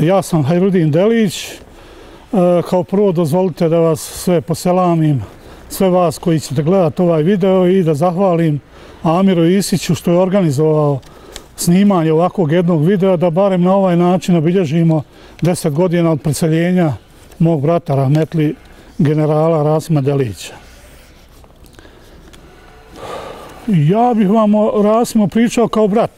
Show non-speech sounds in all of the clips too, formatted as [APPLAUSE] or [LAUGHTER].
Ja sam Hajrudin Delić. E, kao prvo dozvolite da vas sve poselamim, sve vas koji ćete gledati ovaj video i da zahvalim Amiru Isiću što je organizovao snimanje ovakvog jednog videa da barem na ovaj način obilježimo deset godina od preseljenja mog brata Rahmetli generala Rasma Delića. Ja bih vam o Rasmu pričao kao brat.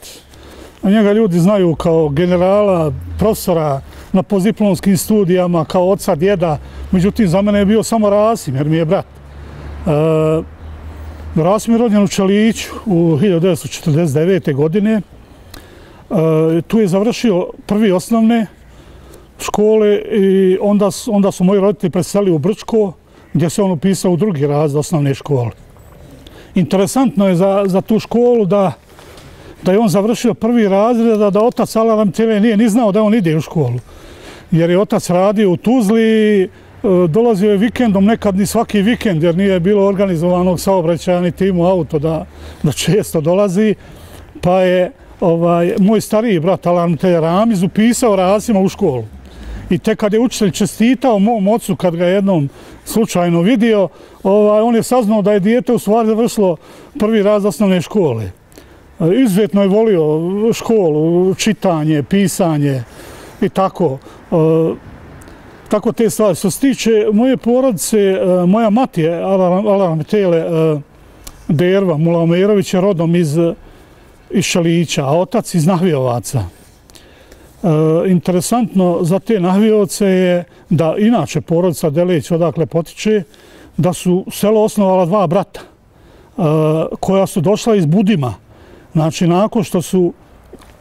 Njega ljudi znaju kao generala, profesora na pozdiplomskim studijama, kao oca, djeda. Međutim, za mene je bio samo Rasim, jer mi je brat. E, Rasim je rođen u Čaliću u 1949. godine. E, tu je završio prvi osnovne škole i onda, onda su moji roditelji preseli u Brčko, gdje se on upisao u drugi raz osnovne škole. Interesantno je za, za tu školu da, da je on završio prvi razred, da, da otac Alaram Tele nije ni znao da on ide u školu. Jer je otac radio u Tuzli, e, dolazio je vikendom, nekad ni svaki vikend, jer nije bilo organizovanog saobraćaja ni timu auto da, da često dolazi. Pa je ovaj, moj stariji brat Alan Tele Ramiz upisao Rasima u školu. I tek kad je učitelj čestitao mom ocu, kad ga jednom slučajno vidio, ovaj, on je saznao da je dijete u stvari završilo prvi raz osnovne škole. Izvjetno je volio školu, čitanje, pisanje i tako. Tako te stvari. Što se tiče moje porodice, e, moja mati je Alarm Tele e, Derva Mulaomerović je rodom iz, iz Šalića, a otac iz Nahvijovaca. E, interesantno za te nahvijovce je da inače porodica Delić odakle potiče, da su selo osnovala dva brata e, koja su došla iz Budima. Znači, nakon što su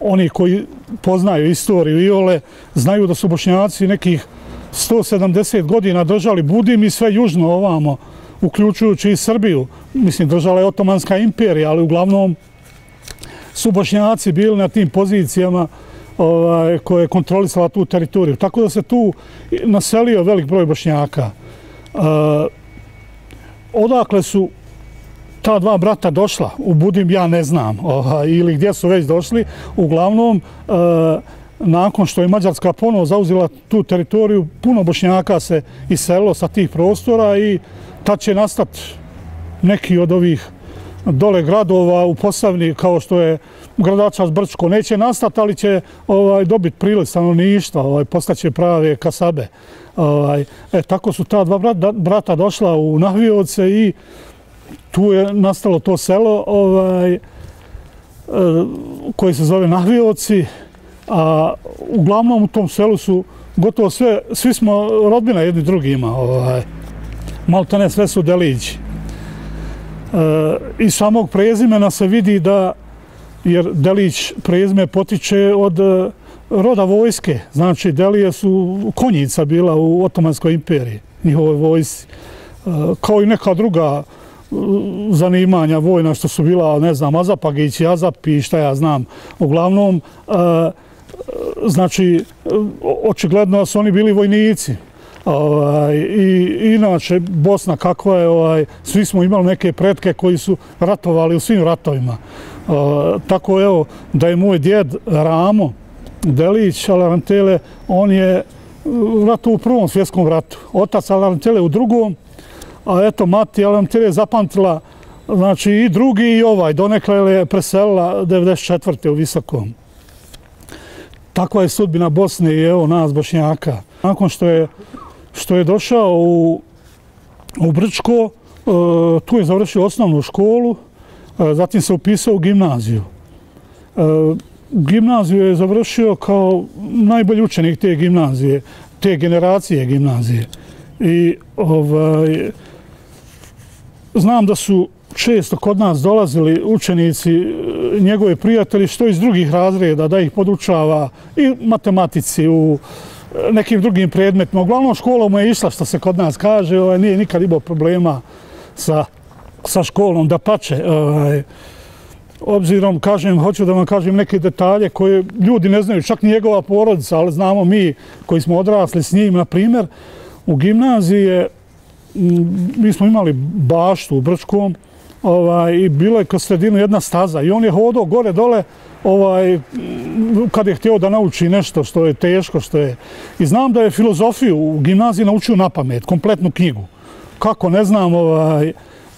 oni koji poznaju istoriju Iole, znaju da su bošnjaci nekih 170 godina držali Budim i sve južno ovamo, uključujući i Srbiju. Mislim, držala je Otomanska imperija, ali uglavnom su bošnjaci bili na tim pozicijama ovaj, koje je kontrolisala tu teritoriju. Tako da se tu naselio velik broj bošnjaka. E, odakle su ta dva brata došla u Budim, ja ne znam, ovaj, ili gdje su već došli. Uglavnom, e, nakon što je Mađarska ponovo zauzila tu teritoriju, puno bošnjaka se iselilo sa tih prostora i tad će nastati neki od ovih dole gradova u Posavni, kao što je gradačac Brčko, neće nastati, ali će ovaj, dobiti priliv stanovništva, ovaj, postaće prave kasabe. Ovaj, e, tako su ta dva brata, brata došla u Nahvijovce i tu je nastalo to selo ovaj, koji koje se zove Nahvijovci, a uglavnom u tom selu su gotovo sve, svi smo rodbina jedni drugima, ovaj, malo to ne, sve su delići. E, iz samog prezimena se vidi da, jer Delić prezime potiče od e, roda vojske, znači Delije su konjica bila u Otomanskoj imperiji, njihovoj vojsi, e, kao i neka druga zanimanja vojna što su bila, ne znam, Azapagić i Azapi, šta ja znam, uglavnom, e, znači, e, očigledno su oni bili vojnici, Ovaj, I inače, Bosna kakva je, ovaj, svi smo imali neke pretke koji su ratovali u svim ratovima. E, tako evo, da je moj djed Ramo Delić Alarantele, on je ratovao u prvom svjetskom ratu. Otac Alarantele u drugom, a eto, mati Alarantele je zapamtila znači i drugi i ovaj, donekle je preselila 94. u Visokom. Takva je sudbina Bosne i evo nas, Bošnjaka. Nakon što je što je došao u, u Brčko, e, tu je završio osnovnu školu, e, zatim se upisao u gimnaziju. E, gimnaziju je završio kao najbolji učenik te gimnazije, te generacije gimnazije. I ovaj, znam da su često kod nas dolazili učenici, e, njegove prijatelji, što iz drugih razreda, da ih podučava i matematici u e, nekim drugim predmetima. Uglavnom školom mu je išla, što se kod nas kaže, ovaj, nije nikad imao problema sa, sa školom, da pače. Ovaj, obzirom, kažem, hoću da vam kažem neke detalje koje ljudi ne znaju, čak ni njegova porodica, ali znamo mi koji smo odrasli s njim, na primjer, u gimnaziji je, mi smo imali baštu u Brčkom, ovaj, i bila je kroz sredinu jedna staza i on je hodao gore dole ovaj, kad je htio da nauči nešto što je teško, što je... I znam da je filozofiju u gimnaziji naučio na pamet, kompletnu knjigu. Kako, ne znam, ovaj,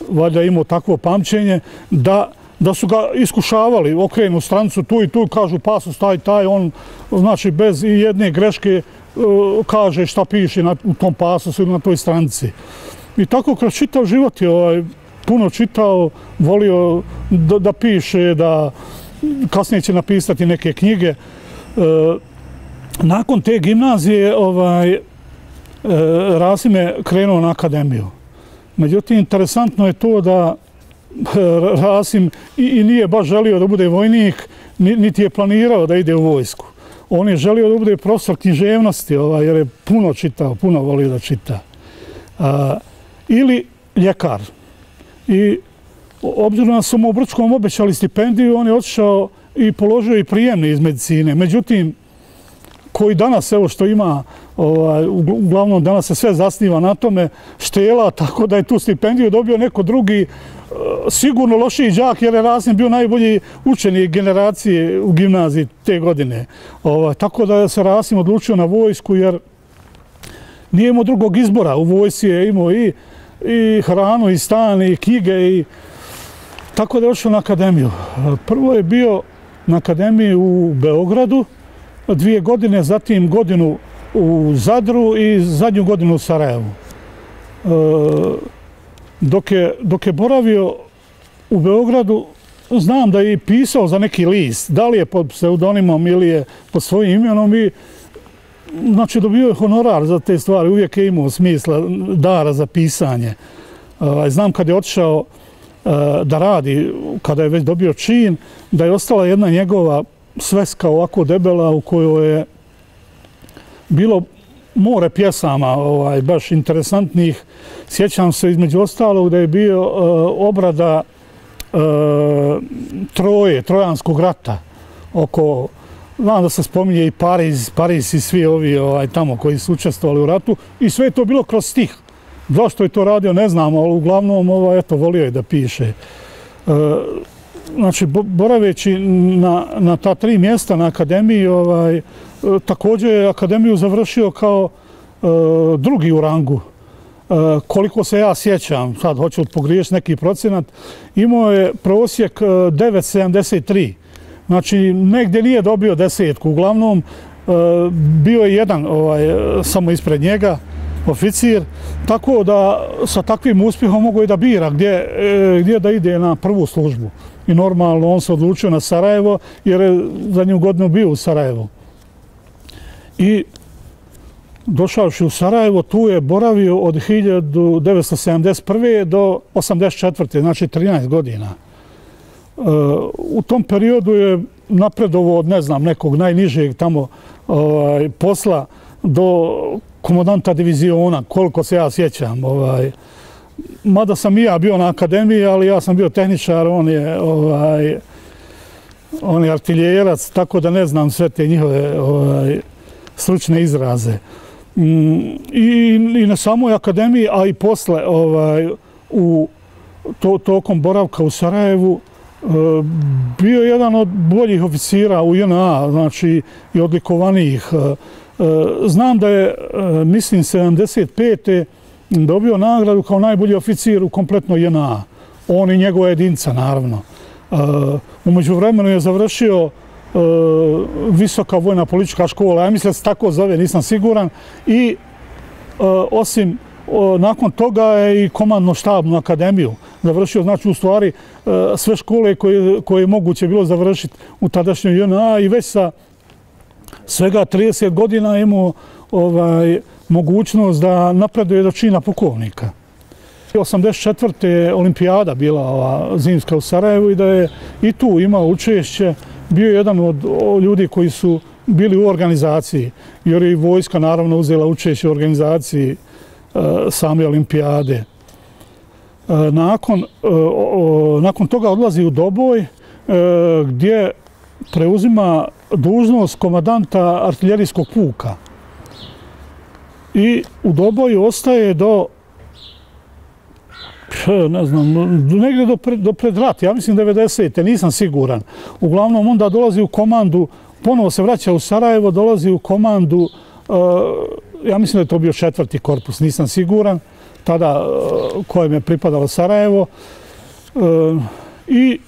valjda imao takvo pamćenje, da, da su ga iskušavali, okrenu strancu tu i tu, kažu pasu taj, taj, on, znači, bez i jedne greške E, kaže šta piše na, u tom pasu ili na toj stranici. I tako kroz čitav život je ovaj, puno čitao, volio da, da piše, da kasnije će napisati neke knjige. E, nakon te gimnazije ovaj, e, Rasime krenuo na akademiju. Međutim, interesantno je to da e, Rasim i, i nije baš želio da bude vojnik, niti je planirao da ide u vojsku. On je želio da bude profesor književnosti, ovaj, jer je puno čitao, puno volio da čita. A, ili ljekar. I obzirom da su mu u Brčkom obećali stipendiju, on je otišao i položio i prijemne iz medicine. Međutim, koji danas, evo što ima, ovaj, uglavnom danas se sve zasniva na tome, štela, tako da je tu stipendiju dobio neko drugi, sigurno lošiji džak, jer je Rasim bio najbolji učenik generacije u gimnaziji te godine. Ovo, tako da se Rasim odlučio na vojsku, jer nije imao drugog izbora. U vojsi je imao i, i hranu, i stan, i knjige, i tako da je ošao na akademiju. Prvo je bio na akademiji u Beogradu, dvije godine, zatim godinu u Zadru i zadnju godinu u Sarajevu. E, dok je, dok je boravio u Beogradu, znam da je pisao za neki list, da li je pod pseudonimom ili je pod svojim imenom i znači dobio je honorar za te stvari, uvijek je imao smisla dara za pisanje. Ovaj, znam kad je otišao eh, da radi, kada je već dobio čin, da je ostala jedna njegova sveska ovako debela u kojoj je bilo more pjesama, ovaj, baš interesantnih. Sjećam se između ostalog da je bio e, obrada uh, Troje, Trojanskog rata. Oko, znam da se spominje i Pariz, Pariz i svi ovi ovaj, tamo koji su učestvovali u ratu. I sve je to bilo kroz stih. Zašto je to radio, ne znam, ali uglavnom ovaj, eto, volio je da piše. Uh, znači, boraveći na, na ta tri mjesta na akademiji, ovaj, također je akademiju završio kao e, drugi u rangu. E, koliko se ja sjećam, sad hoću pogriješiti neki procenat, imao je prosjek e, 9,73. Znači, negdje nije dobio desetku. Uglavnom, bio je jedan ovaj, samo ispred njega, oficir, tako da sa takvim uspjehom mogu i da bira gdje, gdje da ide na prvu službu. I normalno on se odlučio na Sarajevo jer je za nju godinu bio u Sarajevu. I došavši u Sarajevo, tu je boravio od 1971. do 1984. znači 13 godina. E, u tom periodu je napredovo od, ne znam, nekog najnižeg tamo ovaj, posla do komodanta diviziona, koliko se ja sjećam. Ovaj, mada sam i ja bio na akademiji, ali ja sam bio tehničar, on je, ovaj, on je artiljerac, tako da ne znam sve te njihove ovaj, stručne izraze. Mm, I, I na samoj akademiji, a i posle ovaj, u to, tokom boravka u Sarajevu, e, bio je jedan od boljih oficira u JNA, znači i odlikovanijih. E, e, znam da je, mislim, 75. dobio nagradu kao najbolji oficir u kompletnoj JNA. On i njegova jedinca, naravno. Umeđu vremenu je završio E, visoka vojna politička škola, ja mislim da se tako zove, nisam siguran, i e, osim nakon toga je i komandno štabnu akademiju završio, znači u stvari e, sve škole koje, koje je moguće bilo završiti u tadašnjoj JNA i već sa svega 30 godina imao ovaj, mogućnost da napreduje do čina pukovnika. 84. olimpijada bila ova zimska u Sarajevu i da je i tu imao učešće bio jedan od ljudi koji su bili u organizaciji, jer je i vojska naravno uzela učešće u organizaciji e, same olimpijade. E, nakon, e, nakon toga odlazi u Doboj, e, gdje preuzima dužnost komadanta artiljerijskog puka. I u Doboju ostaje do ne znam, negdje do, pred, do pred rat, ja mislim 90. nisam siguran. Uglavnom onda dolazi u komandu, ponovo se vraća u Sarajevo, dolazi u komandu, uh, ja mislim da je to bio četvrti korpus, nisam siguran, tada uh, kojem je pripadalo Sarajevo. Uh, I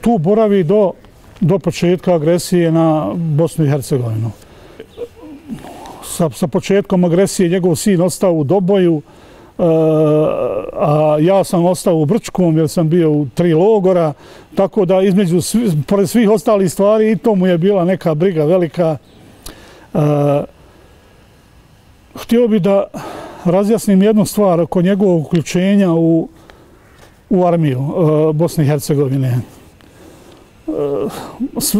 tu boravi do, do početka agresije na Bosnu i Hercegovinu. Sa, sa početkom agresije njegov sin ostao u Doboju, Eh, a ja sam ostao u Brčkom jer sam bio u tri logora, tako da između svi, pored svih ostalih stvari i to mu je bila neka briga velika. Eh, htio bi da razjasnim jednu stvar oko njegovog uključenja u, u armiju eh, Bosne i Hercegovine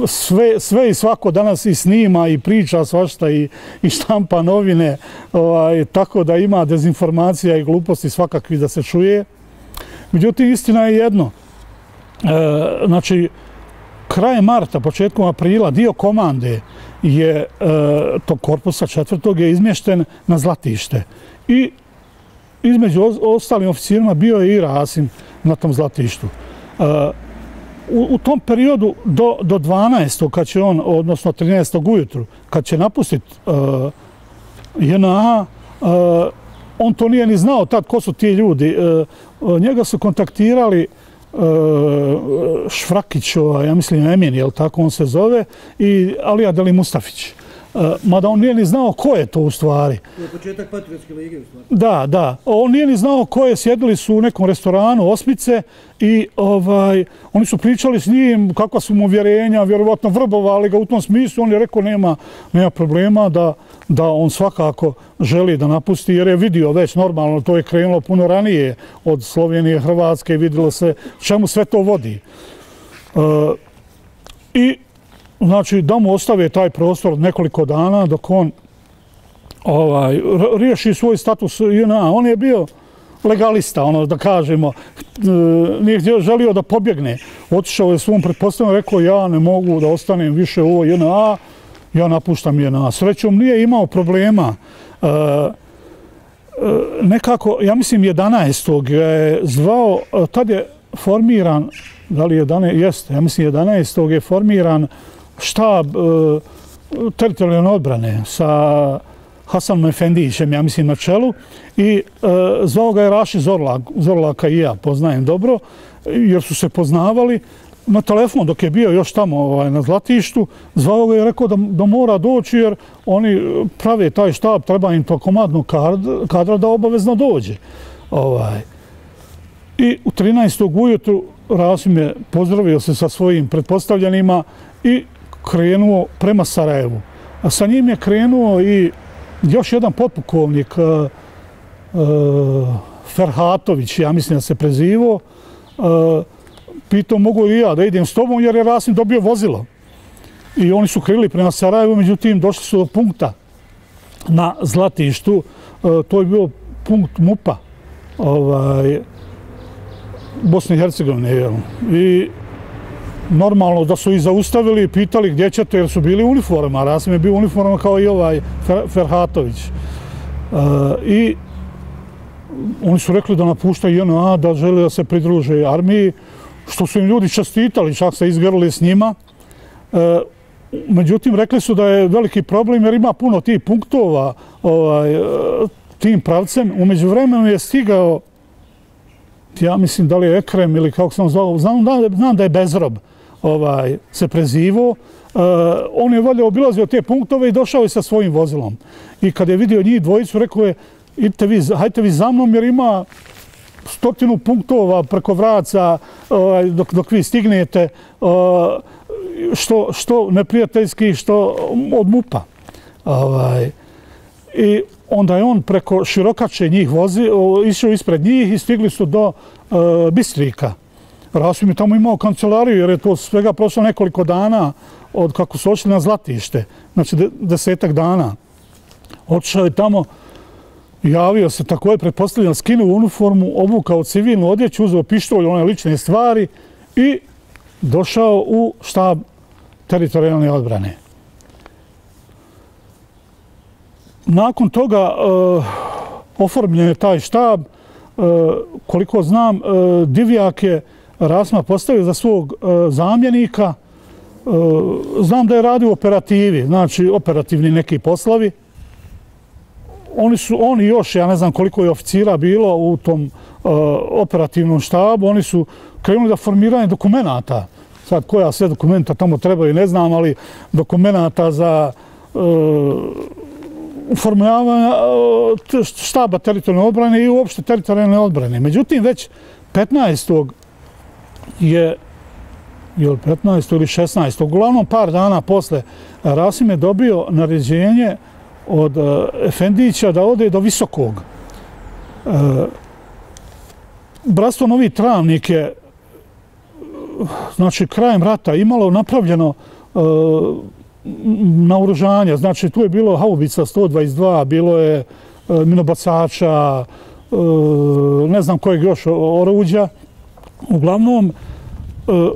sve, sve i svako danas i snima i priča svašta i, i štampa novine, ovaj, tako da ima dezinformacija i gluposti svakakvi da se čuje. Međutim, istina je jedno. E, znači, krajem marta, početkom aprila, dio komande je e, tog korpusa četvrtog je izmješten na Zlatište. I između ostalim oficirima bio je i Rasim na tom Zlatištu. E, u, u tom periodu do, do 12. kad će on, odnosno 13. ujutru, kad će napustiti uh, JNA, uh, on to nije ni znao tad ko su ti ljudi. Uh, uh njega su kontaktirali uh, Švrakić, ovaj, ja mislim Emin, jel tako on se zove, i Alija Deli Mustafić. Eh, mada on nije ni znao ko je to u stvari. To je početak Patriotske lige u stvari. Da, da. On nije ni znao ko je, sjedili su u nekom restoranu Osmice i ovaj, oni su pričali s njim kakva su mu vjerenja, vjerovatno vrbovali ga u tom smislu. On je rekao nema, nema problema da, da on svakako želi da napusti jer je vidio već normalno, to je krenulo puno ranije od Slovenije, Hrvatske i vidilo se čemu sve to vodi. Uh, I znači da mu ostave taj prostor nekoliko dana dok on ovaj, riješi svoj status JNA. On je bio legalista, ono da kažemo, e, nije nije želio da pobjegne. Otišao je svom pretpostavljeno, rekao ja ne mogu da ostanem više u ovo JNA, ja napuštam JNA. Srećom nije imao problema. E, e nekako, ja mislim 11. je zvao, e, tad je formiran, da li 11. Jeste, ja mislim 11. je formiran štab e, teritorijalne odbrane sa Hasanom Efendićem, ja mislim, na čelu. I e, zvao ga je Raši Zorlak, Zorlaka i ja poznajem dobro, jer su se poznavali. Na telefon dok je bio još tamo ovaj, na Zlatištu, zvao ga je rekao da, da mora doći jer oni prave taj štab, treba im to komadno kadra da obavezno dođe. Ovaj. I u 13. ujutru Rasim je pozdravio se sa svojim pretpostavljenima i krenuo prema Sarajevu. A sa njim je krenuo i još jedan potpukovnik, e, uh, Ferhatović, ja mislim da se prezivo, e, pitao mogu li ja da idem s tobom jer je Rasim dobio vozilo. I oni su krenuli prema Sarajevu, međutim došli su do punkta na Zlatištu, E, to je bio punkt MUPA, ovaj, Bosne i Hercegovine. I normalno da su i zaustavili i pitali gdje ćete jer su bili uniforma. Rasim je bio uniforma kao i ovaj Ferhatović. E, I oni su rekli da napuštaju JNA, da žele da se pridruže armiji, što su im ljudi častitali, čak se izgrali s njima. E, međutim, rekli su da je veliki problem jer ima puno tih punktova ovaj, e, tim pravcem. Umeđu vremenu je stigao ja mislim da li je Ekrem ili kako sam zvao, znam da, znam da je Bezrob, ovaj, se prezivo, uh, on je valjda obilazio te punktove i došao je sa svojim vozilom. I kad je vidio njih dvojicu, rekao je, idite vi, hajte vi za mnom jer ima stotinu punktova preko vraca ovaj, dok, dok vi stignete uh, što, što neprijateljski, što od mupa. Ovaj. I onda je on preko širokače njih vozi, išao ispred njih i stigli su do uh, Bistrika. Rasim je tamo imao kancelariju jer je to svega prošlo nekoliko dana od kako su ošli na zlatište, znači desetak dana. Otišao je tamo, javio se tako je pretpostavljeno, skinuo uniformu, obukao civilnu odjeću, uzeo pištolj, one lične stvari i došao u štab teritorijalne odbrane. Nakon toga e, oformljen je taj štab, e, koliko znam, e, Divjak je Rasma postavio za svog e, zamjenika. E, znam da je radio u operativi, znači operativni neki poslovi. Oni su, oni još, ja ne znam koliko je oficira bilo u tom e, operativnom štabu, oni su krenuli da formiranje dokumenta. Sad koja sve dokumenta tamo trebaju, ne znam, ali dokumenta za uformljavanja štaba teritorijalne odbrane i uopšte teritorijalne odbrane. Međutim, već 15 je ili 15. ili 16. uglavnom par dana posle eh, Rasim je dobio naređenje od uh, Efendića da ode do Visokog. Eh, uh, Bratstvo Novi Travnik je znači krajem rata imalo napravljeno uh, naoružanja. Znači, tu je bilo haubica 122, bilo je minobacača, ne znam kojeg još oruđa. Uglavnom, e,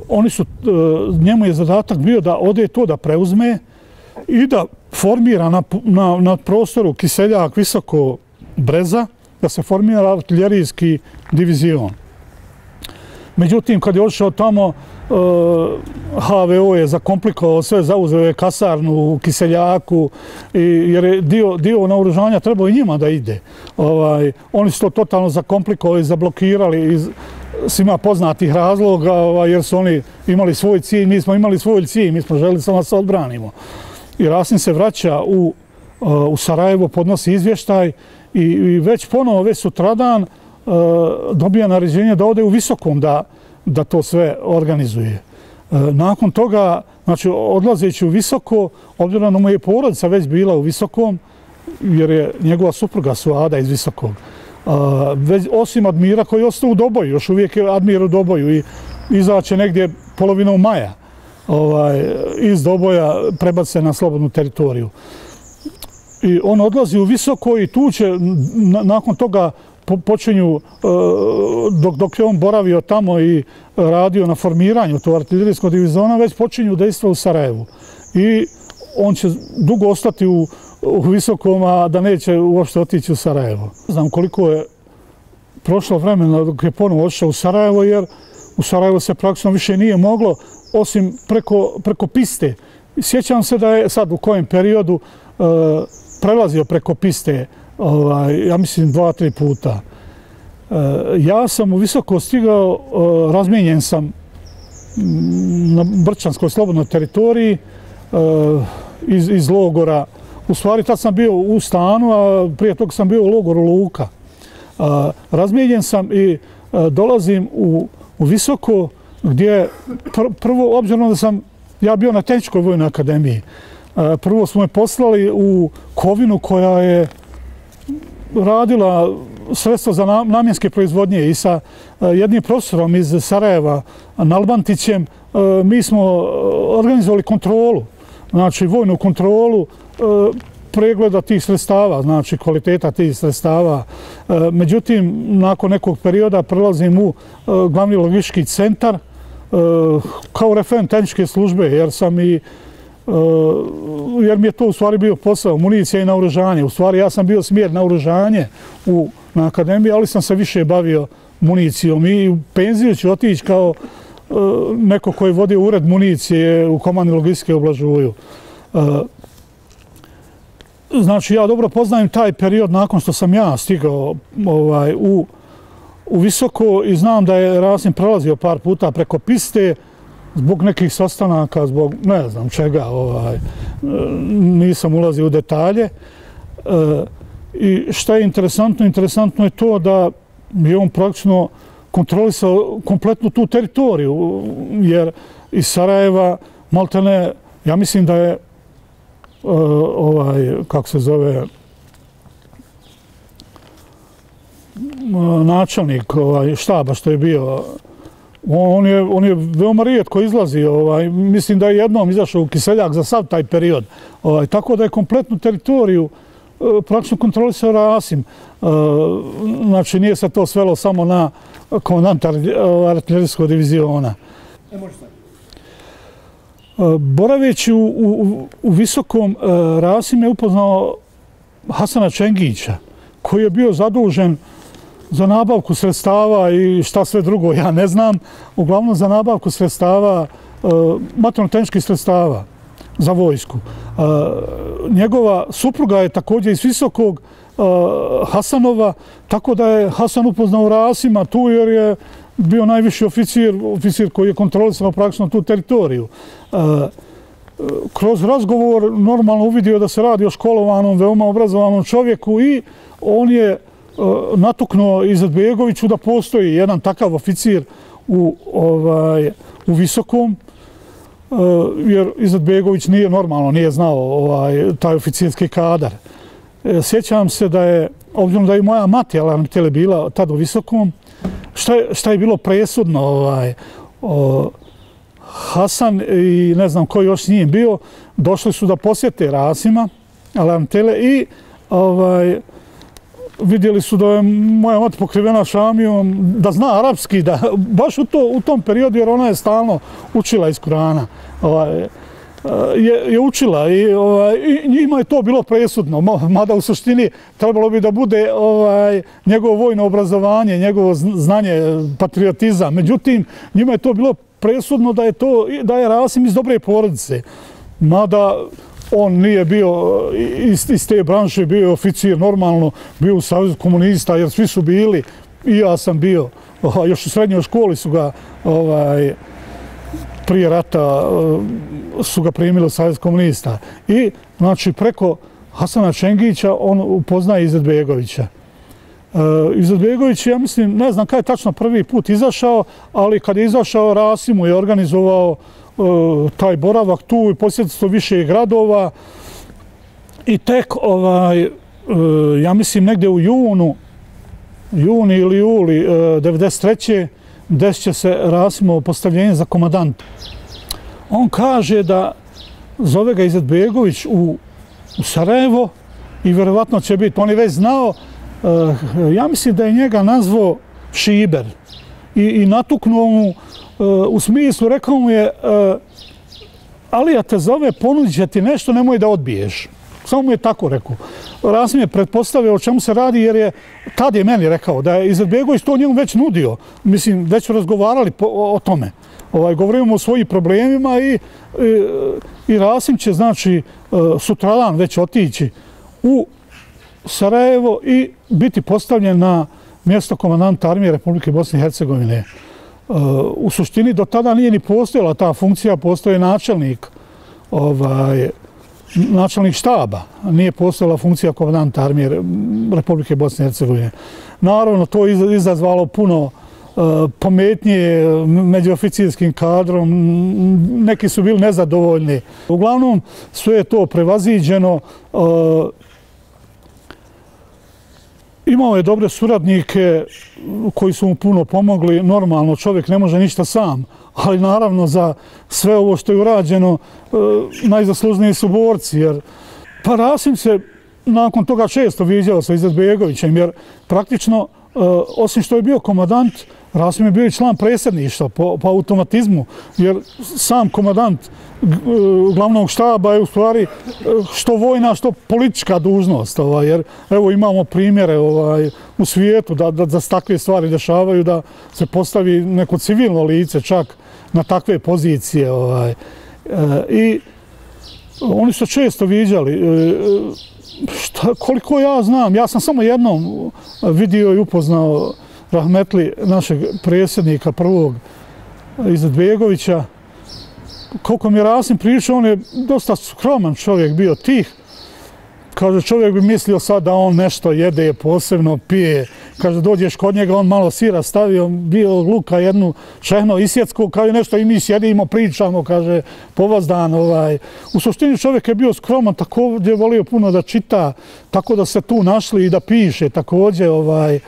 oni su, e, njemu je zadatak bio da ode to da preuzme i da formira na, na, na prostoru Kiseljak visoko Breza, da se formira artiljerijski divizion. Međutim, kad je odšao tamo, e, HVO je zakomplikovao sve, zauzeo je kasarnu u Kiseljaku, jer je dio, dio naoružanja trebao i njima da ide. Ovaj, oni su to totalno zakomplikovali zablokirali iz svima poznatih razloga, ovaj, jer su oni imali svoj cilj, mi smo imali svoj cilj, mi smo želi samo da se odbranimo. I Rasim se vraća u, eh, u Sarajevo, podnosi izvještaj i, i već ponovo, već sutradan, eh, dobija naređenje da ode u Visokom, da, da to sve organizuje. Eh, nakon toga, znači odlazeći u Visoko, obzirom da mu je porodica već bila u Visokom, jer je njegova supruga Suada iz Visokog, već, osim Admira koji je ostao u Doboju, još uvijek je Admir u Doboju i izaće negdje polovinom maja ovaj, iz Doboja prebace na slobodnu teritoriju. I on odlazi u Visoko i tu će nakon toga počinju, e, dok, dok je on boravio tamo i radio na formiranju tog artiljerijskog divizona, već počinju dejstva u Sarajevu. I on će dugo ostati u, u Visokom, a da neće uopšte otići u Sarajevo. Znam koliko je prošlo vremena dok je ponovo otišao u Sarajevo, jer u Sarajevo se praktično više nije moglo, osim preko, preko piste. Sjećam se da je sad u kojem periodu e, prelazio preko piste ovaj, ja mislim, dva, tri puta. E, ja sam u visoko stigao, e, razmijenjen sam na Brčanskoj slobodnoj teritoriji e, iz, iz logora. U stvari, tad sam bio u stanu, a prije toga sam bio u logoru Luka. E, razmijenjen sam i dolazim u, u visoko gdje pr prvo, obzirom da sam ja bio na Tehničkoj vojnoj akademiji, prvo smo me poslali u Kovinu koja je radila sredstvo za namjenske proizvodnje i sa jednim profesorom iz Sarajeva, Nalbantićem, mi smo organizovali kontrolu, znači vojnu kontrolu E, pregleda tih sredstava, znači kvaliteta tih sredstava. E, međutim, nakon nekog perioda prelazim u e, glavni logički centar kao referent tehničke službe, jer sam i jer mi je to u stvari bio posao, municija i naoružanje. U stvari ja sam bio smjer naoružanje u, na akademiji, ali sam se više bavio municijom i u penziju ću otići kao neko koji vodi ured municije u komandi logistike u Blažuju. Znači ja dobro poznajem taj period nakon što sam ja stigao ovaj, u, u Visoko i znam da je Rasim prelazio par puta preko piste, zbog nekih sastanaka, zbog ne znam čega, ovaj, nisam ulazio u detalje. E, I šta je interesantno? Interesantno je to da je on praktično kontrolisao kompletnu tu teritoriju, jer iz Sarajeva, maltene, ja mislim da je Eh, ovaj, kako se zove, eh, načelnik ovaj, štaba što je bio On je, on je veoma rijetko izlazi, ovaj, mislim da je jednom izašao u Kiseljak za sad taj period. Ovaj, tako da je kompletnu teritoriju eh, praktično kontrolisao Rasim. Znači nije se to svelo samo na komandanta artiljerijskog diviziona. E, možda. Eh, boraveći u, u, u visokom, eh, e, Rasim je upoznao Hasana Čengića, koji je bio zadužen za nabavku sredstava i šta sve drugo, ja ne znam. Uglavnom za nabavku sredstava, eh, materijalno-tehničkih sredstava za vojsku. E, njegova supruga je također iz Visokog Hasanova, tako da je Hasan upoznao Rasima tu jer je bio najviši oficir, oficir koji je kontrolisao praktično tu teritoriju. E, e, kroz razgovor normalno uvidio da se radi o školovanom, veoma obrazovanom čovjeku i on je e, natuknuo Izetbegoviću da postoji jedan takav oficir u, ovaj, u Visokom, e, jer Izetbegović nije normalno, nije znao ovaj, taj oficirski kadar. E, sjećam se da je, obzirom da je moja mati, alarm tele bila tad u Visokom, šta je, šta je bilo presudno, ovaj, o, Hasan i ne znam ko još s njim bio, došli su da posjete Rasima, Alantele, i ovaj, vidjeli su da je moja mati pokrivena šamijom, da zna arapski, da baš u, to, u tom periodu, jer ona je stalno učila iz Kurana. Ovaj, je, je učila i, ovaj, i njima je to bilo presudno, mada u suštini trebalo bi da bude ovaj, njegovo vojno obrazovanje, njegovo znanje, patriotizam. Međutim, njima je to bilo presudno da je to da je Rasim iz dobre porodice. Mada on nije bio iz, iz te branše, bio je oficir normalno, bio u Savjezu komunista, jer svi su bili, i ja sam bio, još u srednjoj školi su ga, ovaj, prije rata, e, su ga primili u Savjezu komunista. I, znači, preko Hasana Čengića, on upoznaje Izetbegovića. Uh, e, Izetbegović, ja mislim, ne znam kada je tačno prvi put izašao, ali kad je izašao, Rasimu je organizovao uh, taj boravak tu i posjetiti više gradova i tek ovaj, ja mislim negdje u junu, juni ili juli 93. Desit će se Rasimovo postavljenje za komadant. On kaže da zove ga Izetbegović u, u Sarajevo i vjerovatno će biti, on je već znao, eh, ja mislim da je njega nazvao Šiber i, i natuknuo mu eh, u smislu, rekao mu je, eh, ali ja te zove, ponudit će ti nešto, nemoj da odbiješ. Samo mu je tako rekao. Rasim je pretpostavio o čemu se radi, jer je, tad je meni rekao da je Izetbegović to njemu već nudio. Mislim, već su razgovarali po, o, o tome. Ovaj, govorimo o svojim problemima i, i, i Rasim će, znači, e, sutradan već otići u Sarajevo i biti postavljen na mjesto komandanta armije Republike Bosne i Hercegovine e, u suštini do tada nije ni postojala ta funkcija, postoje načelnik, ovaj, načelnik štaba, nije postojala funkcija komandanta armije Republike Bosne i Hercegovine. Naravno, to je izazvalo puno e, uh, pometnije među oficirskim kadrom, neki su bili nezadovoljni. Uglavnom, sve je to prevaziđeno, e, Imao je dobre suradnike koji su mu puno pomogli. Normalno, čovjek ne može ništa sam, ali naravno za sve ovo što je urađeno e, najzaslužniji su borci. Jer pa Rasim se nakon toga često viđao sa Izetbegovićem, jer praktično, e, osim što je bio komadant, Rasim je bio i član predsjedništva po, po automatizmu, jer sam komadant e, glavnog štaba je u stvari e, što vojna, što politička dužnost. Ovaj, jer evo imamo primjere ovaj, u svijetu da, da, da se takve stvari dešavaju, da se postavi neko civilno lice čak na takve pozicije. Ovaj. E, I oni su često viđali. E, šta, koliko ja znam, ja sam samo jednom vidio i upoznao Rahmetli, našeg predsjednika prvog Izetbegovića, koliko mi je Rasim pričao, on je dosta skroman čovjek bio tih. Kaže, čovjek bi mislio sad da on nešto jede, posebno pije. Kaže, dođeš kod njega, on malo sira stavio, bio luka jednu šehno isjecku, kaže, nešto i mi sjedimo, pričamo, kaže, povazdan. Ovaj. U suštini čovjek je bio skroman, također je volio puno da čita, tako da se tu našli i da piše također. Ovaj.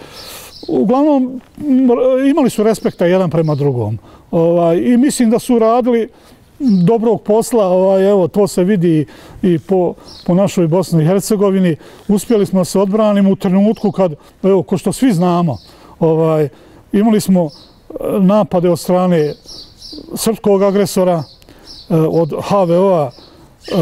Uglavnom, e, imali su respekta jedan prema drugom. Ovaj, I mislim da su radili dobrog posla, ovaj, evo, to se vidi i po, po našoj Bosni i Hercegovini. Uspjeli smo se odbranimo u trenutku kad, evo, ko što svi znamo, ovaj, imali smo e, napade od strane srpskog agresora, e, od HVO-a, E,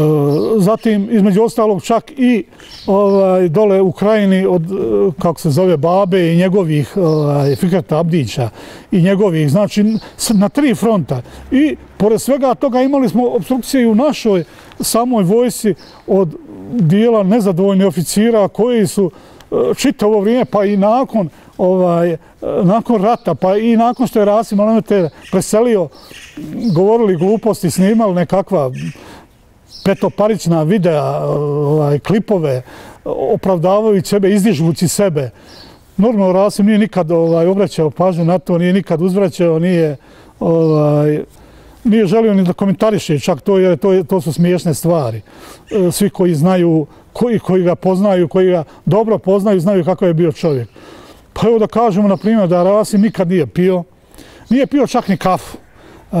zatim između ostalog čak i ovaj, dole u krajini od, e, kako se zove, Babe i njegovih ovaj, Fikrata Abdića i njegovih, znači na tri fronta. I pored svega toga imali smo obstrukcije i u našoj samoj vojsi od dijela nezadovoljnih oficira koji su e, čitavo vrijeme, pa i nakon ovaj, nakon rata, pa i nakon što je Rasim Alemete preselio, govorili gluposti, snimali nekakva petoparična videa, ovaj, klipove, opravdavajući sebe, izdižući sebe. Normalno, Rasim nije nikad ovaj, obraćao pažnju na to, nije nikad uzvraćao, nije, ovaj, nije želio ni da komentariše čak to, jer to, to su smiješne stvari. E, svi koji znaju, koji, koji ga poznaju, koji ga dobro poznaju, znaju kako je bio čovjek. Pa evo da kažemo, na primjer, da Rasim nikad nije pio, nije pio čak ni kafu, e,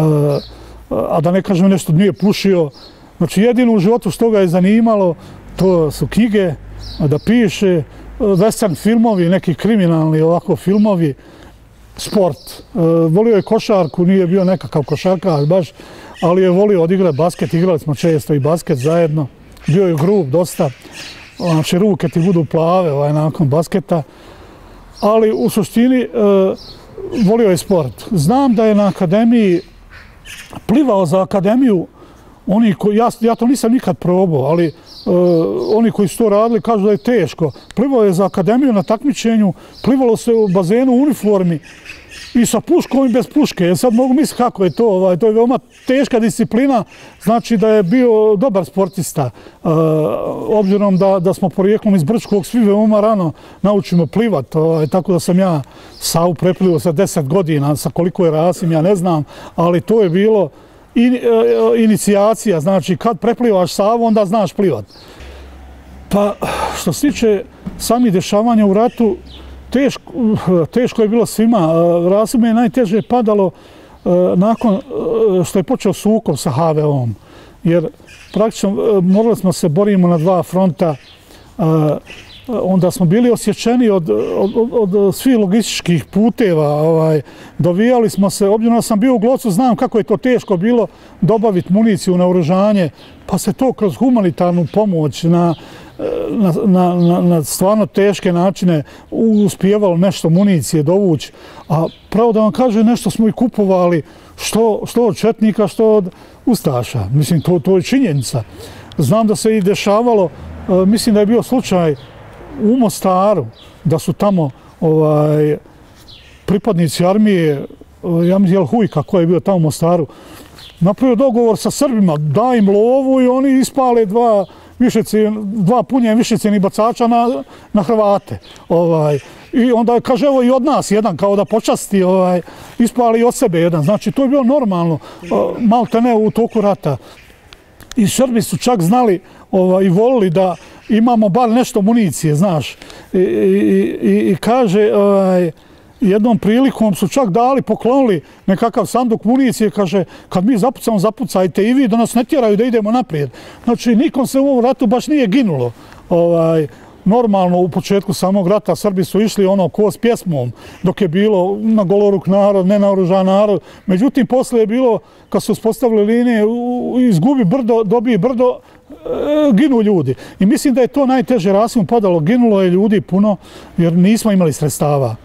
a da ne kažemo nešto, nije pušio, Znači jedino u životu što ga je zanimalo, to su knjige, da piše, e, western filmovi, neki kriminalni ovako filmovi, sport. E, volio je košarku, nije bio nekakav košarkaš baš, ali je volio odigrati basket, igrali smo često i basket zajedno. Bio je grub dosta, znači ruke ti budu plave ovaj, nakon basketa, ali u suštini e, volio je sport. Znam da je na akademiji plivao za akademiju oni koji, ja, ja to nisam nikad probao, ali uh, oni koji su to radili kažu da je teško. Plivao je za akademiju na takmičenju, plivalo se u bazenu u uniformi i sa puškom i bez puške. Ja sad mogu misliti kako je to, ovaj, to je veoma teška disciplina, znači da je bio dobar sportista. E, obzirom da, da smo porijeklom iz Brčkog, svi veoma rano naučimo plivat, ovaj, tako da sam ja Savu preplivao sa 10 godina, sa koliko je rasim, ja ne znam, ali to je bilo in, e, e, inicijacija, znači kad preplivaš Savu, onda znaš plivat. Pa što se tiče sami dešavanja u ratu, teško, teško je bilo svima. E, je najteže padalo e, nakon što je počeo sukob sa HVO-om. Jer praktično morali smo se borimo na dva fronta, onda smo bili osjećeni od, od, od, od svih logističkih puteva. Ovaj, dovijali smo se, obzirom sam bio u Glocu, znam kako je to teško bilo dobaviti municiju na urožanje, pa se to kroz humanitarnu pomoć na, na, na, na, na stvarno teške načine uspjevalo nešto municije dovući. A pravo da vam kažem, nešto smo i kupovali, što, što od Četnika, što od Ustaša. Mislim, to, to je činjenica. Znam da se i dešavalo, e, mislim da je bio slučaj u Mostaru, da su tamo ovaj, pripadnici armije, eh, ja mislim, jel Hujka koji je bio tamo u Mostaru, napravio dogovor sa Srbima, da im lovu i oni ispale dva višeci, dva punje višecini bacača na, na Hrvate. Ovaj. I onda kaže, evo i od nas jedan, kao da počasti, ovaj, ispali od sebe jedan. Znači, to je bilo normalno, eh, malo te ne u toku rata. I Srbi su čak znali ovaj, i volili da, imamo bar nešto municije, znaš. I, i, i, i kaže, ovaj, jednom prilikom su čak dali, poklonili nekakav sanduk municije, kaže, kad mi zapucamo, zapucajte i vi, da nas ne tjeraju da idemo naprijed. Znači, nikom se u ovom ratu baš nije ginulo. Ovaj, normalno, u početku samog rata Srbi su išli ono ko s pjesmom, dok je bilo na goloruk narod, ne narod. Međutim, posle je bilo, kad su uspostavili linije, izgubi brdo, dobije brdo, E, ginu ljudi. I mislim da je to najteže rasim padalo. Ginulo je ljudi puno jer nismo imali sredstava.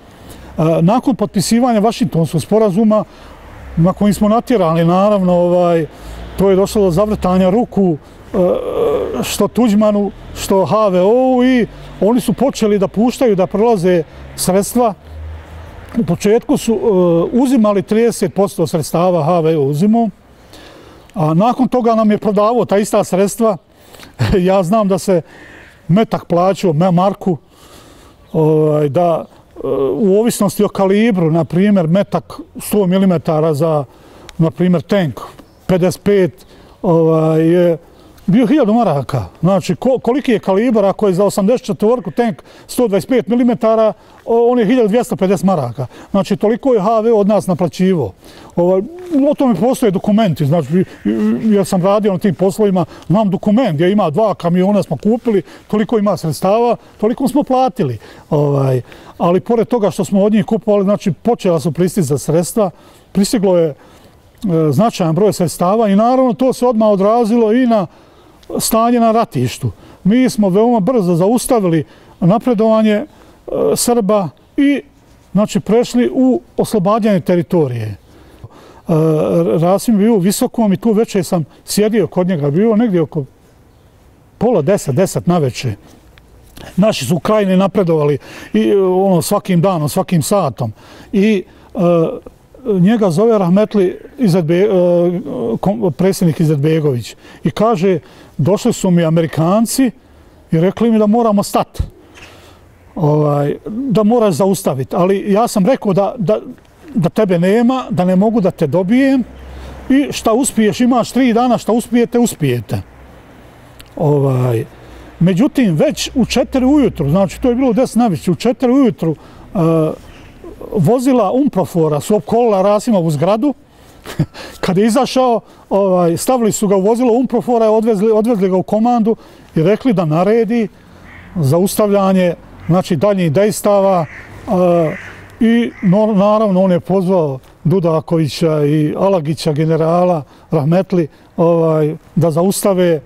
E, nakon potpisivanja Vašingtonskog sporazuma na kojim smo natjerali, naravno, ovaj, to je došlo do zavrtanja ruku e, što Tuđmanu, što HVO i oni su počeli da puštaju, da prolaze sredstva. U početku su uzimali 30% sredstava HVO uzimao, A nakon toga nam je prodavao ta ista sredstva. [LAUGHS] ja znam da se metak plaćao, me marku, ovaj, da eh, u ovisnosti o kalibru, na primjer, metak 100 mm za, na primjer, tank 55, ovaj, je bio 1000 maraka. Znači, koliki je kalibar ako je za 84 tank 125 mm, on je 1250 maraka. Znači, toliko je HV od nas naplaćivo. Ovaj, o tome postoje dokumenti, znači, ja sam radio na tim poslovima, znam dokument gdje ima dva kamiona smo kupili, toliko ima sredstava, toliko smo platili. Ovaj, ali pored toga što smo od njih kupovali, znači, počela su pristiti za sredstva, pristiglo je e, značajan broj sredstava i naravno to se odmah odrazilo i na stanje na ratištu. Mi smo veoma brzo zaustavili napredovanje e, Srba i znači, prešli u oslobađanje teritorije. E, Rasim bio u Visokom i tu večer sam sjedio kod njega, bio negdje oko pola deset, deset na večer. Naši su u krajini napredovali i e, ono svakim danom, svakim satom. I uh, njega zove Rahmetli Izetbe, e, predsjednik Izetbegović i kaže došli su mi Amerikanci i rekli mi da moramo stati. Ovaj, da moraš zaustaviti. Ali ja sam rekao da, da, da tebe nema, da ne mogu da te dobijem i šta uspiješ, imaš tri dana, šta uspijete, uspijete. Ovaj, međutim, već u četiri ujutru, znači to je bilo u deset navići, u četiri ujutru uh, vozila Umprofora su opkolila Rasimovu u zgradu. [LAUGHS] Kad je izašao, ovaj, stavili su ga u vozilo Umprofora, odvezli, odvezli ga u komandu i rekli da naredi zaustavljanje znači, daljnjih dejstava. e, I no, naravno on je pozvao Dudakovića i Alagića, generala Rahmetli, ovaj, da zaustave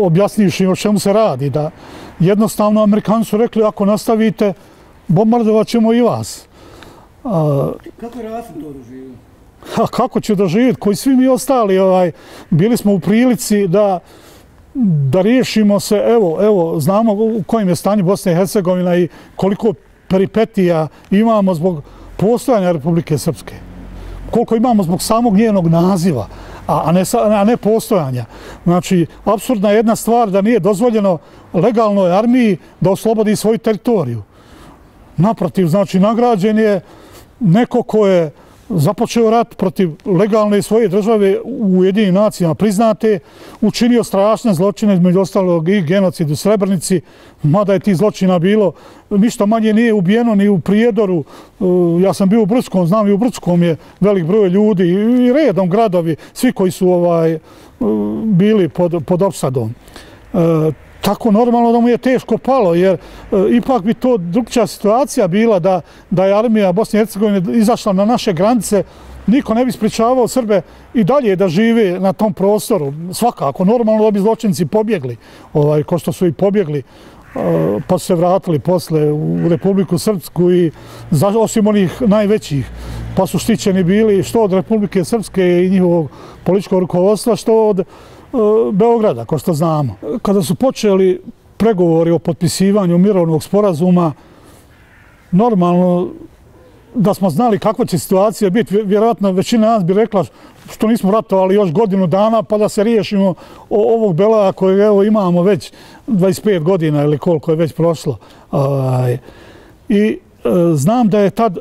objasniš im o čemu se radi, da jednostavno Amerikanci su rekli ako nastavite, bombardovat ćemo i vas. A, kako je Rasim to doživio? A kako će doživjeti? Koji svi mi ostali, ovaj, bili smo u prilici da da riješimo se, evo, evo, znamo u kojem je stanju Bosne i Hercegovina i koliko peripetija imamo zbog postojanja Republike Srpske. Koliko imamo zbog samog njenog naziva a ne, a ne postojanja. Znači, absurdna je jedna stvar da nije dozvoljeno legalnoj armiji da oslobodi svoju teritoriju. Naprotiv, znači, nagrađen je neko ko je započeo rat protiv legalne svoje države u jedini nacijama. Priznate, učinio strašne zločine, između ostalog i genocid u Srebrnici, mada je ti zločina bilo, ništa manje nije ubijeno ni u Prijedoru, e, ja sam bio u Brdskom, znam i u Brdskom je velik broj ljudi i redom gradovi, svi koji su ovaj e, bili pod, pod opsadom. E, Tako normalno da mu je teško palo, jer e, ipak bi to drugčija situacija bila da, da je armija Bosne i Hercegovine izašla na naše granice, niko ne bi spričavao Srbe i dalje da žive na tom prostoru. Svakako, normalno da bi zločinci pobjegli, ovaj, ko što su i pobjegli, e, pa su se vratili posle u Republiku Srpsku i osim onih najvećih, pa su štićeni bili što od Republike Srpske i njihovog političkog rukovodstva, što od E, Beograda, ko što znamo. Kada su počeli pregovori o potpisivanju mirovnog sporazuma, normalno da smo znali kakva će situacija biti, vjerojatno većina nas bi rekla što nismo ratovali još godinu dana pa da se riješimo ovog belaja koje evo, imamo već 25 godina ili koliko je već prošlo. I e, znam da je tad,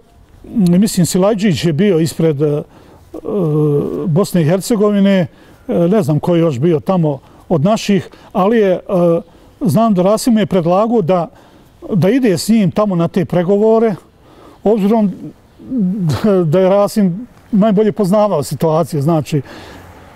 mislim, Silajđić je bio ispred e, Bosne i Hercegovine, E, ne znam koji je još bio tamo od naših, ali je, e, znam da Rasim je predlagao da, da ide s njim tamo na te pregovore, obzirom da je Rasim najbolje poznavao situaciju, znači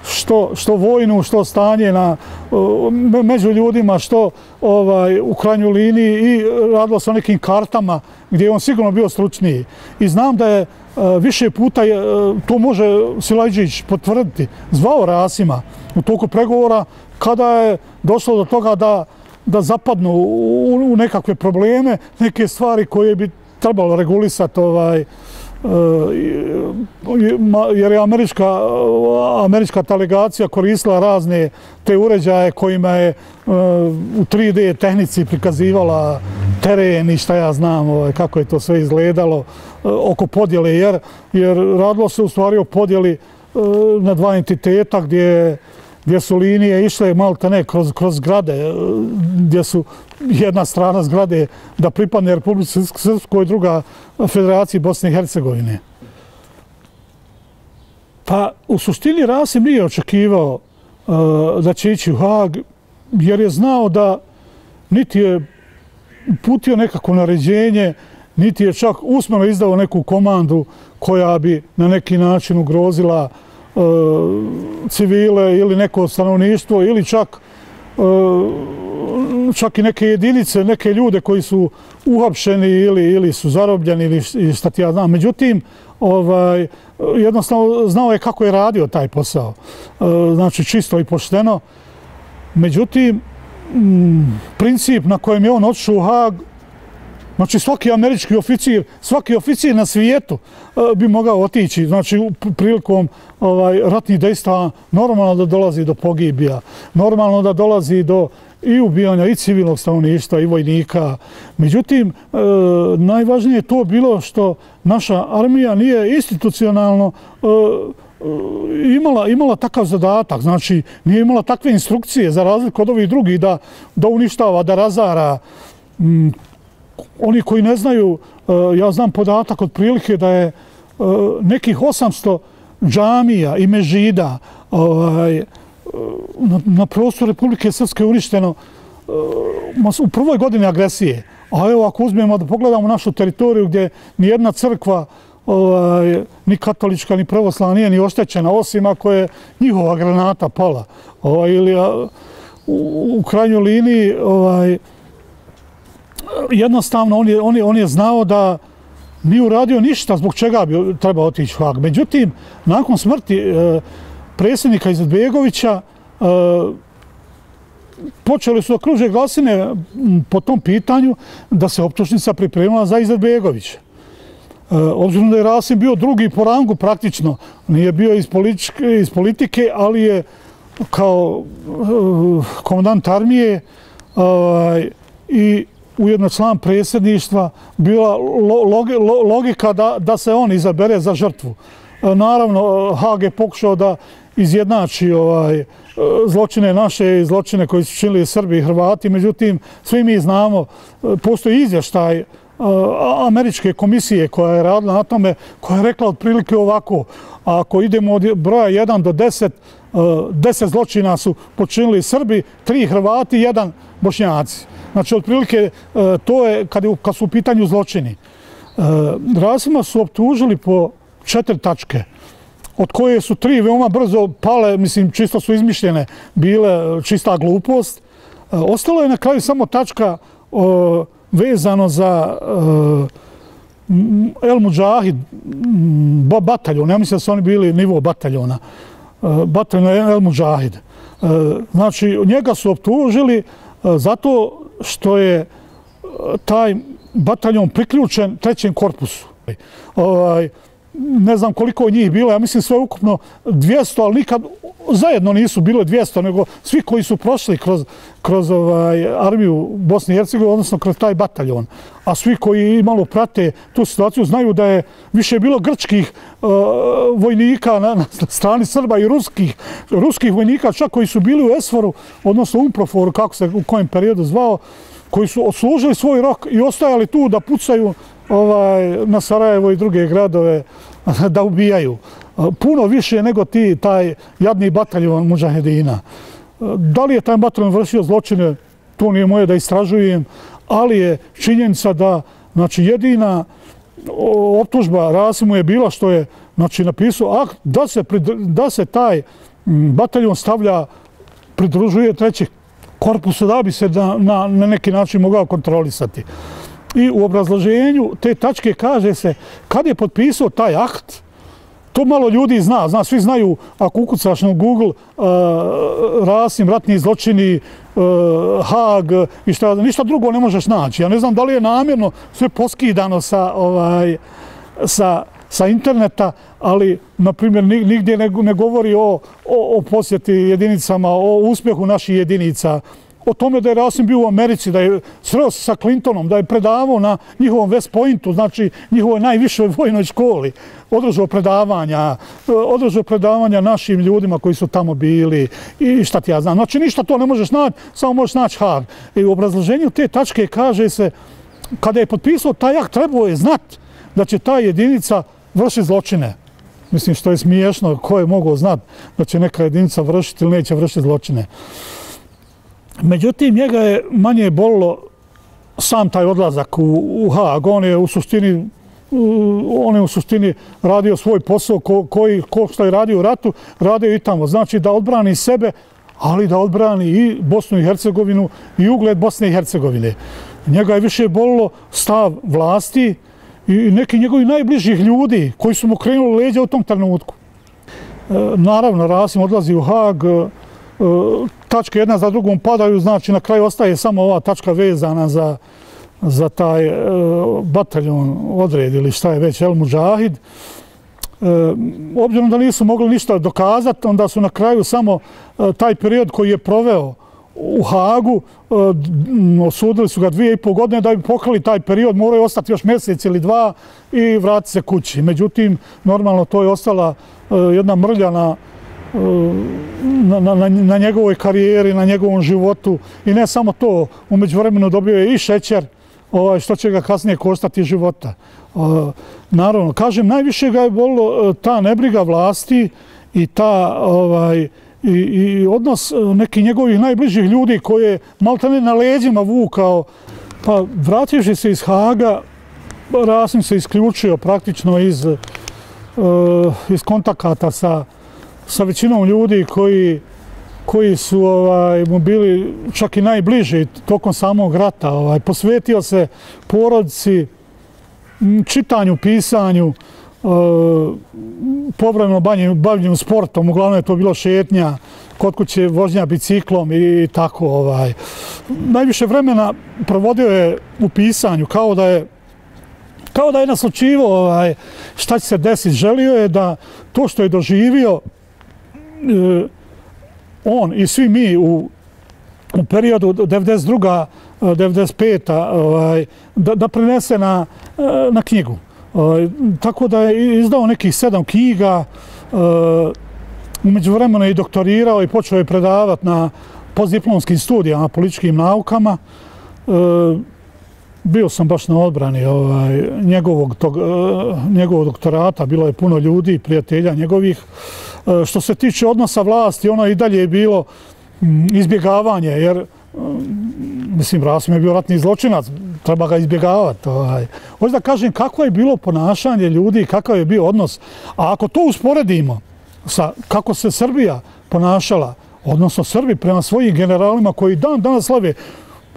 što, što vojnu, što stanje na, e, među ljudima, što ovaj, u krajnjoj liniji i radilo se o nekim kartama gdje je on sigurno bio stručniji. I znam da je E, više puta, je, e, to može Silajđić potvrditi, zvao Rasima u toku pregovora kada je došlo do toga da, da zapadnu u, u nekakve probleme, neke stvari koje bi trebalo regulisati ovaj, e, jer je američka, američka delegacija koristila razne te uređaje kojima je u 3D tehnici prikazivala teren i šta ja znam ovaj, kako je to sve izgledalo. Eh, oko podjele, jer, jer radilo se u stvari o podjeli e, na dva entiteta gdje gdje su linije išle malte ne kroz, kroz zgrade, eh, gdje su jedna strana zgrade da pripadne Republike Srpskoj, druga Federaciji Bosne i Hercegovine. Pa u suštini Rasim nije očekivao uh, da će ići u Hag, jer je znao da niti je putio nekako naređenje, niti je čak usmano izdao neku komandu koja bi na neki način ugrozila e, civile ili neko stanovništvo ili čak uh, čak i neke jedinice, neke ljude koji su uhapšeni ili, ili su zarobljeni ili šta ti ja znam. Međutim, ovaj, jednostavno znao je kako je radio taj posao. E, znači, čisto i pošteno. Međutim, princip na kojem je on odšao u Hag, znači svaki američki oficir, svaki oficir na svijetu eh, bi mogao otići, znači prilikom ovaj, ratnih dejstva normalno da dolazi do pogibija, normalno da dolazi do i ubijanja i civilnog stanovništva i vojnika. Međutim, e, najvažnije je to bilo što naša armija nije institucionalno e, imala, imala takav zadatak, znači nije imala takve instrukcije za razliku od ovih drugih da, da uništava, da razara. m, oni koji ne znaju, e, ja znam podatak od prilike da je e, nekih 800 džamija i mežida ovaj, e, na, na prostoru Republike Srpske uništeno u prvoj godini agresije. A evo ako uzmemo da pogledamo našu teritoriju gdje nijedna crkva ovaj, ni katolička, ni pravoslavna nije ni oštećena, osim ako je njihova granata pala. Ovaj, ili a, u, u krajnjoj liniji ovaj, jednostavno on je, on, je, on je znao da nije uradio ništa zbog čega bi trebao otići u Hag. Međutim, nakon smrti e, predsjednika Izetbegovića e, počeli su da kruže glasine po tom pitanju da se optušnica pripremila za Izetbegovića. E, obzirom da je Rasim bio drugi po rangu praktično, nije bio iz, političke, iz politike, ali je kao e, komandant armije e, i ujedno član predsjedništva bila logika da, da se on izabere za žrtvu. E, naravno, e, Hag je pokušao da izjednači ovaj, e, zločine naše i zločine koji su činili Srbi i Hrvati, međutim, svi mi znamo, postoji izvještaj američke komisije koja je radila na tome, koja je rekla otprilike ovako, ako idemo od broja 1 do 10, 10 zločina su počinili Srbi, 3 Hrvati, 1 Bošnjaci. Znači, otprilike, e, to je kad, je, kad su u pitanju zločini. E, Rasima su optužili po četiri tačke, od koje su tri veoma brzo pale, mislim, čisto su izmišljene, bile e, čista glupost. Ostalo je na kraju samo tačka vezano za uh, El Mujahid bataljon, ja mislim da su oni bili nivo bataljona, bataljon El Mujahid. Znači, njega su optužili zato što je e, taj bataljon priključen trećem korpusu. Ovaj, ne znam koliko njih bilo, ja mislim sve ukupno 200, ali nikad zajedno nisu bile 200, nego svi koji su prošli kroz, kroz ovaj, armiju Bosne i Hercegovine, odnosno kroz taj bataljon. A svi koji malo prate tu situaciju znaju da je više bilo grčkih uh, vojnika na, na strani Srba i ruskih, ruskih vojnika, čak koji su bili u Esforu, odnosno u Umproforu, kako se u kojem periodu zvao, koji su odslužili svoj rok i ostajali tu da pucaju ovaj, na Sarajevo i druge gradove [LAUGHS] da ubijaju. Puno više nego ti, taj jadni bataljon muđahedina. Da li je taj bataljon vršio zločine, to nije moje da istražujem, ali je činjenica da znači, jedina optužba Rasimu je bila što je znači, napisao ah, da, se, da se taj mm, bataljon stavlja, pridružuje treći korpusu da bi se na, na, na neki način mogao kontrolisati. I u obrazloženju te tačke kaže se kad je potpisao taj akt, to malo ljudi zna, zna, svi znaju ako ukucaš na Google uh, rasim, ratni zločini, e, uh, Hag i šta, ništa drugo ne možeš naći. Ja ne znam da li je namjerno sve poskidano sa, ovaj, sa, sa interneta, ali, na primjer, nigdje ne, ne govori o, o, o posjeti jedinicama, o uspjehu naših jedinica, o tome da je Rasim bio u Americi, da je sreo se sa Clintonom, da je predavao na njihovom West Pointu, znači njihovoj najvišoj vojnoj školi, održao predavanja, eh, održao predavanja našim ljudima koji su tamo bili i šta ti ja znam. Znači ništa to ne možeš naći, samo možeš naći Hag. I u obrazloženju te tačke kaže se, kada je potpisao taj akt, trebao je znat da će ta jedinica vrši zločine. Mislim što je smiješno, ko je mogao znat da će neka jedinica vršiti ili neće vršiti zločine. Međutim, njega je manje bolilo sam taj odlazak u, u Haag. On je u suštini on je u suštini radio svoj posao ko, koji, ko što je radio u ratu, radio i tamo. Znači da odbrani sebe, ali da odbrani i Bosnu i Hercegovinu i ugled Bosne i Hercegovine. Njega je više bolilo stav vlasti i neki njegovi najbližih ljudi koji su mu krenuli leđa u tom trenutku. E, naravno, Rasim odlazi u Haag, e, tačke jedna za drugom padaju, znači na kraju ostaje samo ova tačka vezana za, za taj e, bataljon odred ili šta je već, El Mujahid. E, obzirom da nisu mogli ništa dokazati, onda su na kraju samo e, taj period koji je proveo u Hagu, e, osudili su ga dvije i pol godine da bi pokrili taj period, moraju ostati još mjesec ili dva i vratiti se kući. Međutim, normalno to je ostala e, jedna mrlja na, na, na, na njegovoj karijeri, na njegovom životu i ne samo to, umeđu vremenu dobio je i šećer, ovaj, što će ga kasnije kostati života. E, naravno, kažem, najviše ga je bolilo e, ta nebriga vlasti i ta ovaj, i, i odnos neki nekih njegovih najbližih ljudi koje maltene na leđima vukao. Pa vrativši se iz Haga, Rasim se isključio praktično iz, e, iz kontakata sa, sa većinom ljudi koji, koji su ovaj, mu bili čak i najbliži tokom samog rata. Ovaj, posvetio se porodici, čitanju, pisanju, eh, povremeno bavljenju sportom, uglavnom je to bilo šetnja, kod kuće vožnja biciklom i tako. Ovaj. Najviše vremena provodio je u pisanju, kao da je kao da je naslučivo ovaj, šta će se desiti. Želio je da to što je doživio E, on i svi mi u, u periodu 92. 95. E, ovaj, da, da prenese na, e, na knjigu. Ovaj, tako da je izdao nekih sedam knjiga, eh, umeđu vremena i doktorirao i počeo je predavati na postdiplomskim studijama, političkim naukama. Eh, bio sam baš na odbrani ovaj, njegovog, tog, eh, njegovog doktorata, bilo je puno ljudi, prijatelja njegovih. Eh, što se tiče odnosa vlasti, ono i dalje je bilo mm, izbjegavanje, jer mm, mislim, Rasim je bio ratni zločinac, treba ga izbjegavati. Ovaj. Hoću da kažem kako je bilo ponašanje ljudi, kakav je bio odnos. A ako to usporedimo sa kako se Srbija ponašala, odnosno Srbi prema svojim generalima koji dan danas slave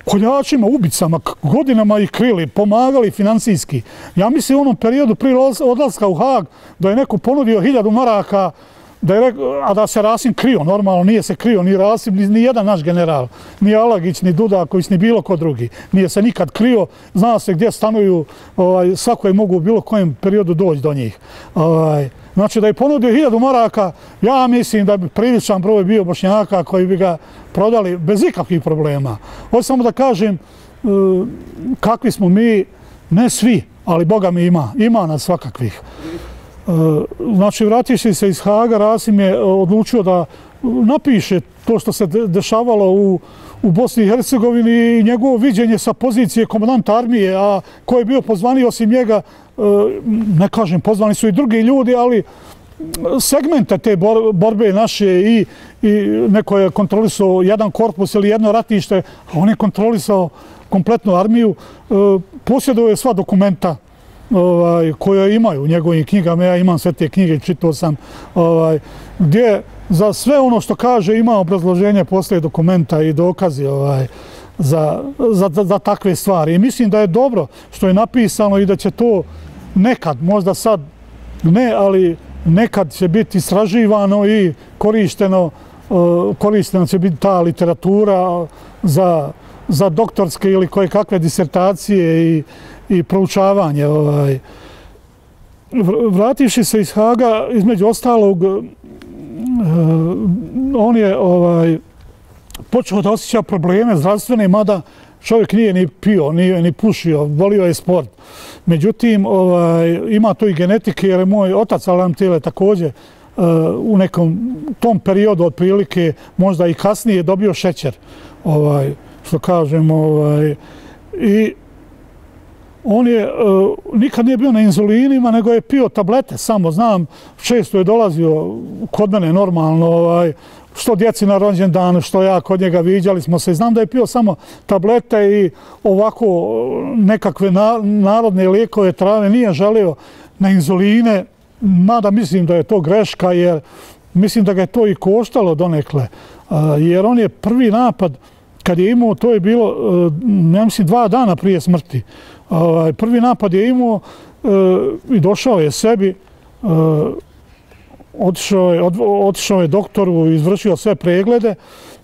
koljačima, ubicama, godinama ih krili, pomagali financijski. Ja mislim u onom periodu prije odlaska u Hag da je neko ponudio hiljadu maraka da je rekao, a da se Rasim krio, normalno nije se krio ni Rasim, ni, ni jedan naš general, ni Alagić, ni Dudaković, ni bilo ko drugi. Nije se nikad krio, zna se gdje stanuju, ovaj, svako je mogu u bilo kojem periodu doći do njih. Ovaj, znači da je ponudio hiljadu maraka, ja mislim da bi priličan broj bio bošnjaka koji bi ga prodali bez ikakvih problema. Ovo samo da kažem e, kakvi smo mi, ne svi, ali Boga mi ima, ima nas svakakvih. E, znači, vratiš se iz Haga, Rasim je odlučio da napiše to što se dešavalo u, u Bosni i Hercegovini i njegovo viđenje sa pozicije komandanta armije, a ko je bio pozvani osim njega, eh, ne kažem, pozvani su i drugi ljudi, ali eh, segmenta te borbe naše i, i neko je kontrolisao jedan korpus ili jedno ratište, a on je kontrolisao kompletnu armiju, posjedao posjeduje je sva dokumenta ovaj, koje imaju u njegovim knjigama, ja imam sve te knjige, čitao sam, ovaj, gdje za sve ono što kaže ima obrazloženje posle dokumenta i dokazi ovaj, za, za, za takve stvari. I mislim da je dobro što je napisano i da će to nekad, možda sad ne, ali nekad će biti istraživano i korišteno, eh, korištena će biti ta literatura za, za doktorske ili koje kakve disertacije i, i proučavanje. Ovaj. Vrativši se iz Haga, između ostalog, Mm, eh, on je ovaj, počeo da osjeća probleme zdravstvene, mada čovjek nije ni pio, nije ni pušio, volio je sport. Međutim, ovaj, ima to i genetike, jer je moj otac Alan Tile također uh, u nekom tom periodu otprilike, možda i kasnije, dobio šećer. Ovaj, što kažem, ovaj, i on je uh, nikad nije bio na inzulinima, nego je pio tablete, samo znam, često je dolazio kod mene normalno, ovaj, što djeci na rođen dan, što ja kod njega viđali smo se. Znam da je pio samo tablete i ovako e, nekakve na, narodne lijekove trave, nije želio na inzuline, mada mislim da je to greška, jer mislim da ga je to i koštalo donekle, uh, jer on je prvi napad, kad je imao, to je bilo, uh, ja mislim, dva dana prije smrti. Ovaj, prvi napad je imao e, i došao je sebi. E, otišao je, otišao je doktoru, izvršio sve preglede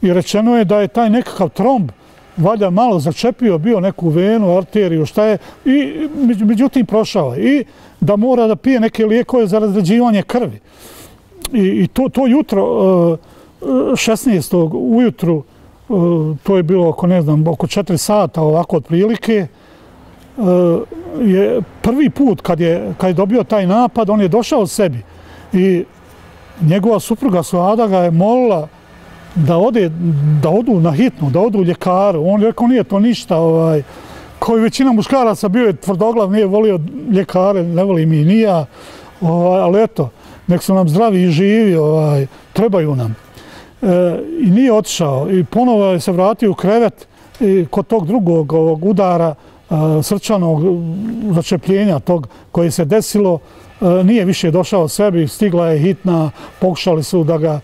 i rečeno je da je taj nekakav tromb valja malo začepio, bio neku venu, arteriju, šta je, i međutim prošao je. I da mora da pije neke lijekove za razređivanje krvi. I, i to, to jutro, 16. ujutru, Eh, to je bilo oko, ne znam, oko 4 sata, ovako otprilike, eh, je prvi put kad je, kad je dobio taj napad, on je došao sebi i njegova supruga Suada ga je molila da ode, da odu na hitnu, da odu u ljekaru. On je rekao, nije to ništa, ovaj, koji većina muškaraca bio je tvrdoglav, nije volio ljekare, ne voli mi ni ja, ovaj, ali eto, nek su nam zdravi i živi, ovaj, trebaju nam. E, I nije otišao i ponovo je se vratio u krevet i kod tog drugog ovog udara, e, srčanog začepljenja tog koje se desilo, e, nije više došao sebi, stigla je hitna, pokušali su da ga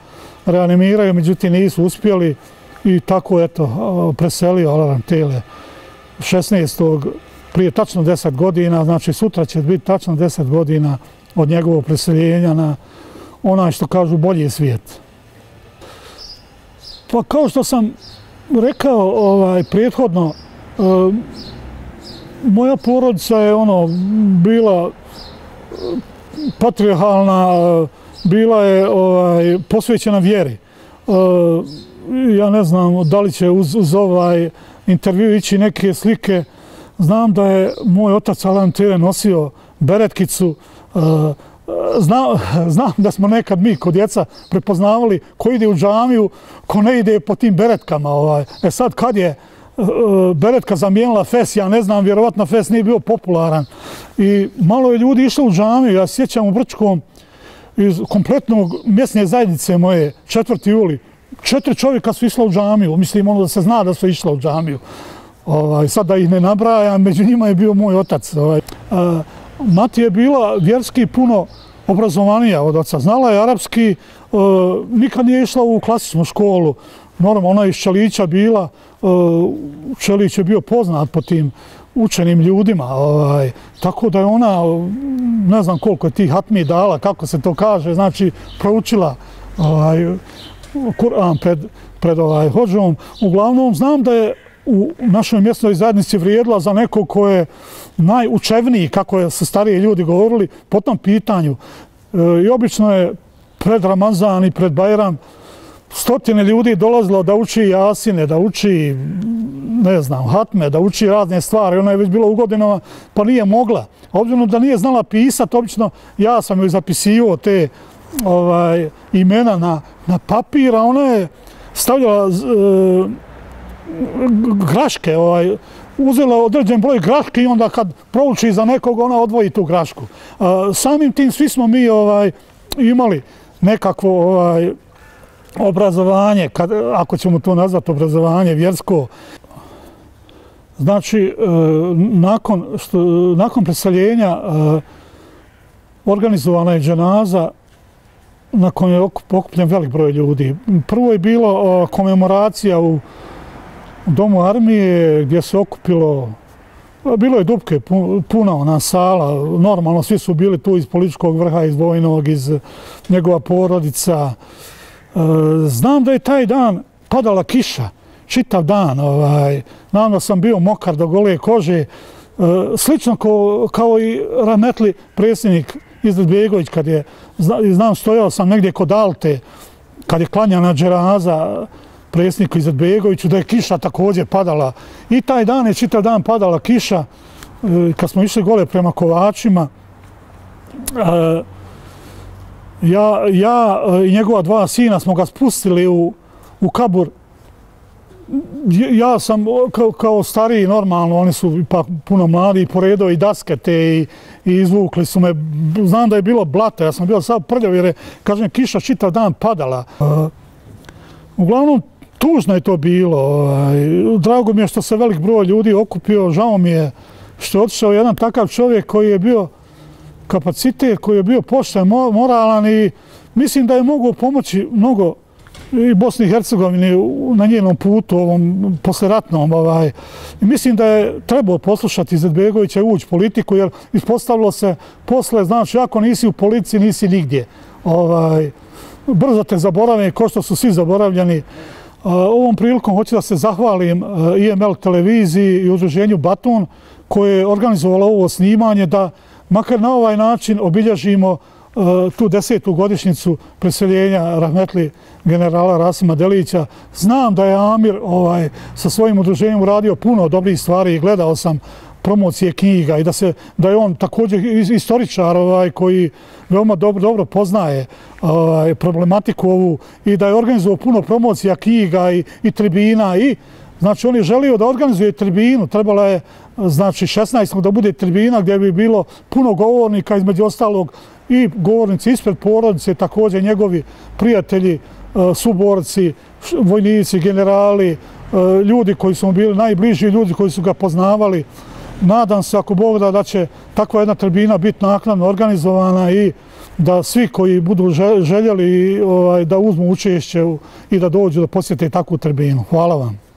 reanimiraju, međutim nisu uspjeli i tako eto e, preselio Alan Tele 16. prije tačno 10 godina, znači sutra će biti tačno 10 godina od njegovog preseljenja na onaj što kažu bolji svijet. Pa kao što sam rekao ovaj prethodno, moja porodica je ono bila eh, patriarhalna, eh, bila je ovaj posvećena vjeri. E, ja ne znam da li će uz, uz ovaj intervju ići neke slike. Znam da je moj otac Alan Tire nosio beretkicu. E, Zna, znam da smo nekad mi kod djeca prepoznavali ko ide u džamiju, ko ne ide po tim beretkama. Ovaj. E sad kad je e, beretka zamijenila fes, ja ne znam, vjerovatno fes nije bio popularan. I malo je ljudi išlo u džamiju, ja sjećam u Brčkom, iz kompletnog mjesne zajednice moje, 4. juli, četiri čovjeka su išla u džamiju, mislim ono da se zna da su išla u džamiju. Ovaj, sad da ih ne nabrajam, među njima je bio moj otac. Ovaj. A, mati je bila vjerski puno obrazovanija od oca. Znala je arapski, e, nikad nije išla u klasičnu školu. Normalno, ona iz Čelića bila, e, Čelić je bio poznat po tim učenim ljudima, ovaj, tako da je ona, ne znam koliko je tih hatmi dala, kako se to kaže, znači proučila ovaj, Kur'an pred, pred ovaj, hođom. Uglavnom, znam da je u našoj mjesnoj zajednici vrijedila za neko ko je najučevniji, kako je se starije ljudi govorili, po tom pitanju. E, I obično je pred Ramazan i pred Bajram, stotine ljudi dolazilo da uči jasine, da uči, ne znam, hatme, da uči razne stvari. Ona je već bila u godinama, pa nije mogla. Obzirom da nije znala pisati, obično ja sam joj zapisivao te ovaj, imena na, na papir, a ona je stavljala e, graške, ovaj, uzela određen broj graške i onda kad prouči za nekog, ona odvoji tu grašku. A, samim tim svi smo mi ovaj, imali nekakvo ovaj, obrazovanje, kad, ako ćemo to nazvati obrazovanje vjersko, znači e, nakon, što, nakon preseljenja e, organizovana je dženaza na kojoj je okupljen velik broj ljudi. Prvo je bilo e, komemoracija u domu armije gdje se okupilo Bilo je dupke, puna ona sala, normalno svi su bili tu iz političkog vrha, iz vojnog, iz njegova porodica, e, znam da je taj dan padala kiša, čitav dan. Ovaj, znam da sam bio mokar do gole kože. E, slično kao i Rametli predsjednik Izred Begović, kad je, znam, stojao sam negdje kod Alte, kad je klanjana džeraza predsjedniku Izetbegoviću da je kiša također padala. I taj dan je čitav dan padala kiša, e, kad smo išli gole prema Kovačima, e, ja, ja i njegova dva sina smo ga spustili u, u kabur. Ja sam kao, kao stariji normalno, oni su pa puno mladi, poredo i daske te i, i izvukli su me. Znam da je bilo blata, ja sam bio sad prljav jer je, kažem, kiša čitav dan padala. E, uglavnom, tužno je to bilo. Ovaj. Drago mi je što se velik broj ljudi okupio, žao mi je što je otišao jedan takav čovjek koji je bio kapacitet koji je bio pošten, moralan i mislim da je mogao pomoći mnogo i Bosni i Hercegovini na njenom putu, ovom posleratnom. Ovaj. I mislim da je trebao poslušati Izetbegovića i ući politiku, jer ispostavilo se posle, znači, ako nisi u policiji, nisi nigdje. Ovaj, brzo te zaboravljeni, ko što su svi zaboravljeni. Ovom prilikom hoću da se zahvalim IML televiziji i udruženju Batun koje je organizovalo ovo snimanje da makar na ovaj način obilježimo tu desetu godišnicu preseljenja Rahmetli generala Rasima Delića. Znam da je Amir ovaj, sa svojim udruženjem uradio puno dobrih stvari i gledao sam promocije knjiga i da se da je on također istoričar ovaj koji veoma dobro dobro poznaje ovaj problematiku ovu i da je organizovao puno promocija knjiga i i tribina i znači on je želio da organizuje tribinu trebala je znači 16. da bude tribina gdje bi bilo puno govornika između ostalog i govornici ispred porodice također njegovi prijatelji eh, suborci vojnici generali eh, ljudi koji su mu bili najbliži ljudi koji su ga poznavali nadam se ako Bog da da će takva jedna tribina biti naknadno organizovana i da svi koji budu željeli ovaj, da uzmu učešće i da dođu da posjete takvu tribinu. Hvala vam.